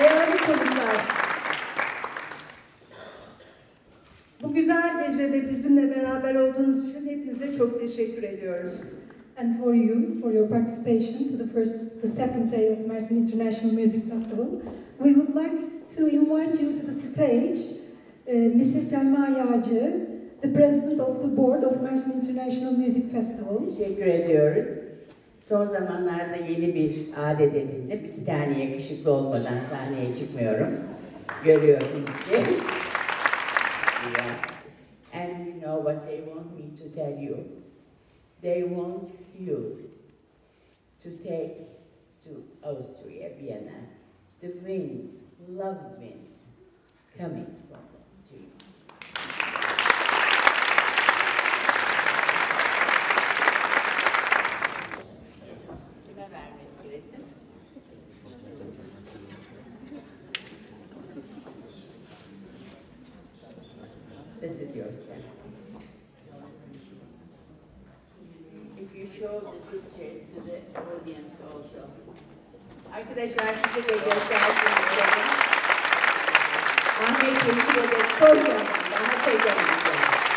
Değerli çocuklar, bu güzel gecede bizimle beraber olduğunuz için hepinize çok teşekkür ediyoruz. And for you, for your participation to the first, the second day of Mersin International Music Festival, we would like to invite you to the stage, uh, Mrs. Selma Yağcı, the president of the board of Mersin International Music Festival. Teşekkür ediyoruz. Son zamanlarda yeni bir adet edindim. İki tane yakışıklı olmadan sahneye çıkmıyorum. Görüyorsunuz ki. And you know what they want me to tell you. They want you to take to Austria, Vienna, the winds, love winds coming from them to you. This is yours then. If you show the pictures to the audience also. Arkadaşlar size de göstersin istedim. Ahmet Yeşil'e de kocaman, daha kocaman.